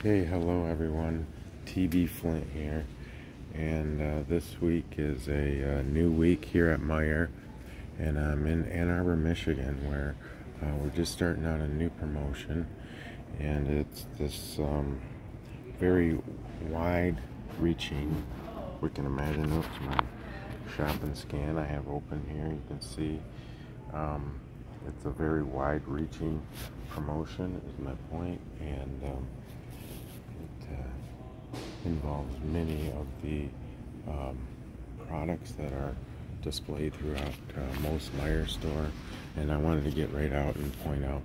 Okay, hello everyone. TB Flint here. And uh, this week is a uh, new week here at Meijer. And I'm in Ann Arbor, Michigan, where uh, we're just starting out a new promotion. And it's this um, very wide reaching, we can imagine, oops, my shop and scan I have open here. You can see um, it's a very wide reaching promotion, is my point. And um, involves many of the um, products that are displayed throughout uh, most Meijer store and I wanted to get right out and point out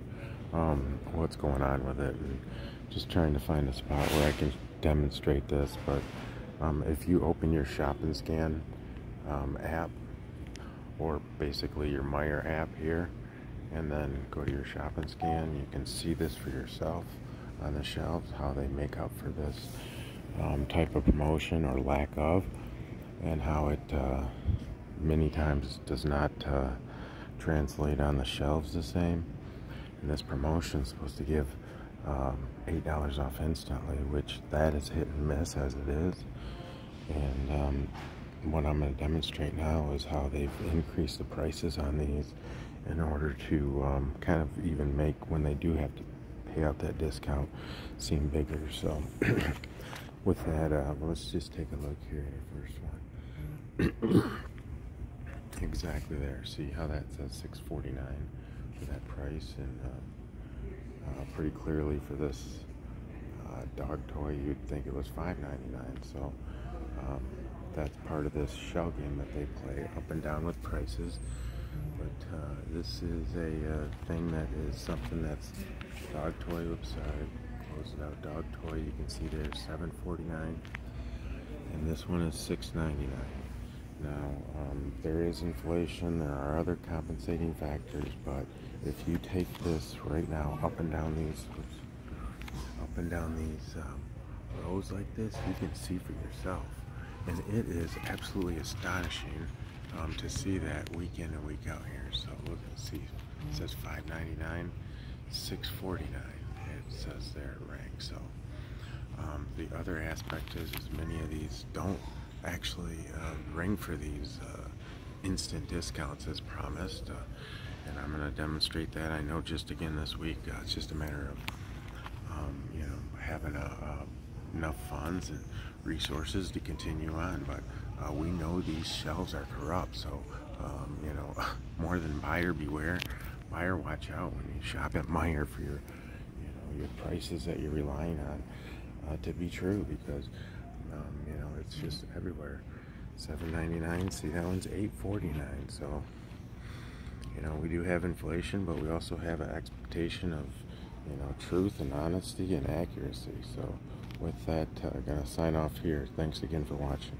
um, what's going on with it and just trying to find a spot where I can demonstrate this but um, if you open your shop and scan um, app or basically your Meijer app here and then go to your shop and scan you can see this for yourself on the shelves, how they make up for this um, type of promotion or lack of, and how it uh, many times does not uh, translate on the shelves the same. And this promotion is supposed to give um, $8 off instantly, which that is hit and miss as it is. And um, what I'm going to demonstrate now is how they've increased the prices on these in order to um, kind of even make when they do have to pay out that discount seem bigger. So with that, uh, let's just take a look here the first one. exactly there. See how that says 649 for that price and uh, uh, pretty clearly for this uh, dog toy you'd think it was 5.99 so um, that's part of this shell game that they play up and down with prices but uh, this is a uh, thing that is something that's dog toy. Oops, sorry, closing out dog toy. You can see there's 7.49, and this one is 6.99. Now, um, there is inflation. There are other compensating factors, but if you take this right now up and down these, up and down these um, rows like this, you can see for yourself, and it is absolutely astonishing um, to see that week in and week out here. So look, and see, it says 5.99. 649 it says there at rank so um, the other aspect is, is many of these don't actually uh, ring for these uh, instant discounts as promised uh, and I'm going to demonstrate that. I know just again this week uh, it's just a matter of um, you know having a, enough funds and resources to continue on but uh, we know these shelves are corrupt so um, you know more than buyer beware. Buyer watch out when you shop at Meijer for your, your prices that you're relying on uh, to be true because, um, you know, it's just everywhere. 7.99. See, that one's 8.49. So, you know, we do have inflation, but we also have an expectation of, you know, truth and honesty and accuracy. So, with that, I'm uh, gonna sign off here. Thanks again for watching.